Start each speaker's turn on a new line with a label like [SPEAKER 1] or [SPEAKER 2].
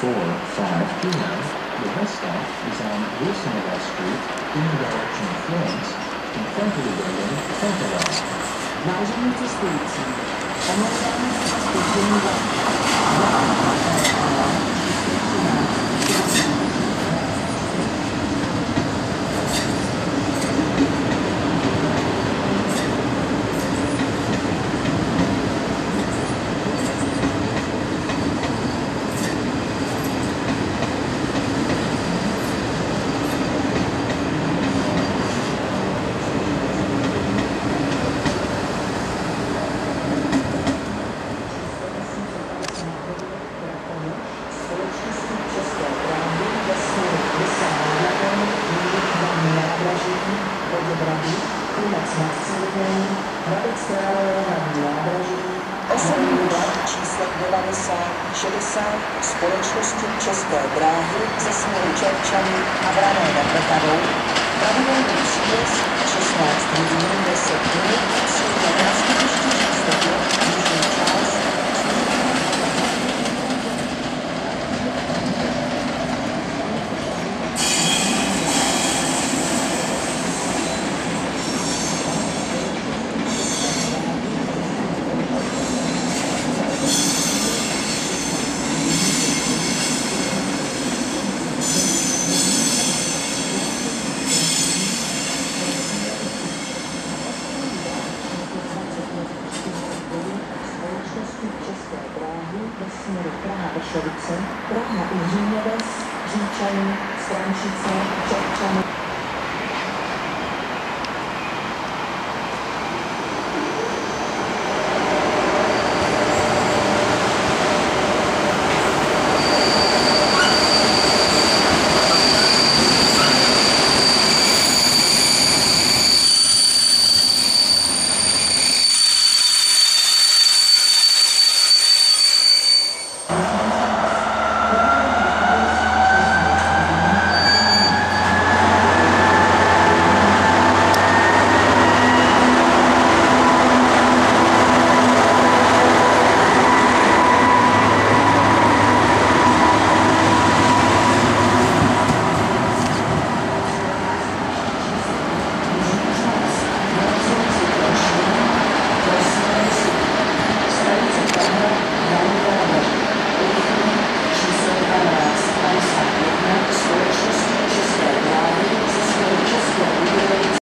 [SPEAKER 1] 452 north, the bus stop is on Wilsonville Street in the direction of Florence, in front of the building
[SPEAKER 2] Fentalon. Najdźmy to stójcy. Pomocamy z společnosti České dráhy ze směru Čerčany a Vrané nad Vltavou, And then.